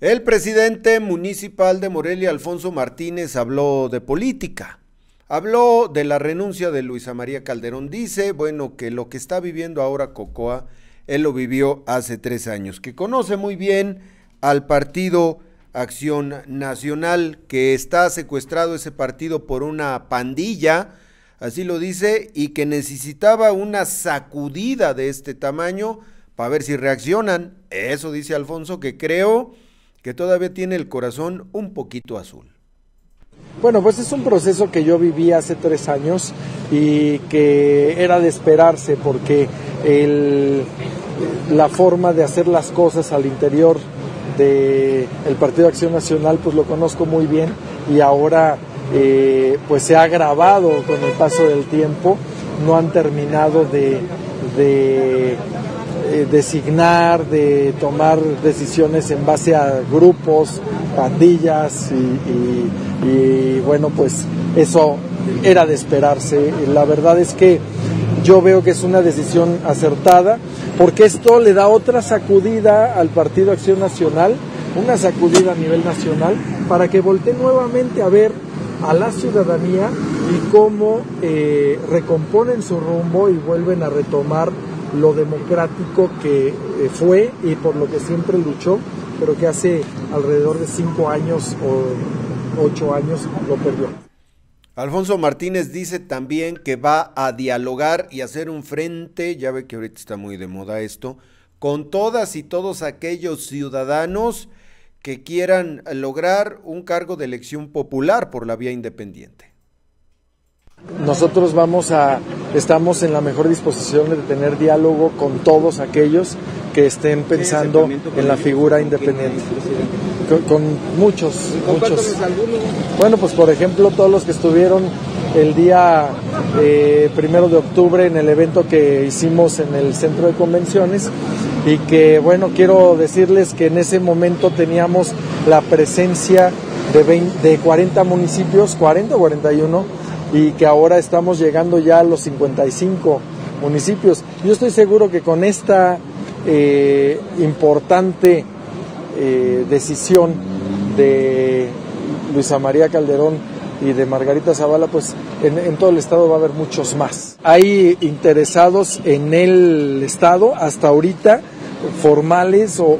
El presidente municipal de Morelia, Alfonso Martínez, habló de política. Habló de la renuncia de Luisa María Calderón. Dice, bueno, que lo que está viviendo ahora Cocoa, él lo vivió hace tres años, que conoce muy bien al partido Acción Nacional, que está secuestrado ese partido por una pandilla, así lo dice, y que necesitaba una sacudida de este tamaño para ver si reaccionan. Eso dice Alfonso, que creo que todavía tiene el corazón un poquito azul. Bueno, pues es un proceso que yo viví hace tres años y que era de esperarse porque la forma de hacer las cosas al interior del Partido de Acción Nacional pues lo conozco muy bien y ahora eh, pues se ha agravado con el paso del tiempo, no han terminado de eh, designar, de tomar decisiones en base a grupos, pandillas y, bueno, pues eso era de esperarse. La verdad es que yo veo que es una decisión acertada porque esto le da otra sacudida al Partido Acción Nacional, una sacudida a nivel nacional, para que voltee nuevamente a ver a la ciudadanía y cómo eh, recomponen su rumbo y vuelven a retomar lo democrático que eh, fue y por lo que siempre luchó, pero que hace alrededor de cinco años o ocho años lo perdió. Alfonso Martínez dice también que va a dialogar y hacer un frente, ya ve que ahorita está muy de moda esto, con todas y todos aquellos ciudadanos que quieran lograr un cargo de elección popular por la vía independiente. Nosotros vamos a, estamos en la mejor disposición de tener diálogo con todos aquellos que estén pensando en la figura independiente. Con, muchos, muchos. Bueno, pues por ejemplo, todos los que estuvieron el día eh, primero de octubre en el evento que hicimos en el centro de convenciones y que, bueno, quiero decirles que en ese momento teníamos la presencia de, de 40 municipios, 40 o 41 y que ahora estamos llegando ya a los 55 municipios. Yo estoy seguro que con esta eh, importante eh, decisión de Luisa María Calderón y de Margarita Zavala, pues en, todo el estado va a haber muchos más. Hay interesados en el estado hasta ahorita, formales o,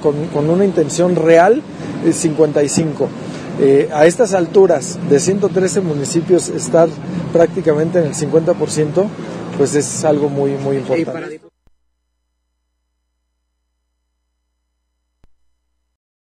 con, con, una intención real, 55. Eh, a estas alturas de 113 municipios estar prácticamente en el 50%, pues es algo muy, muy importante.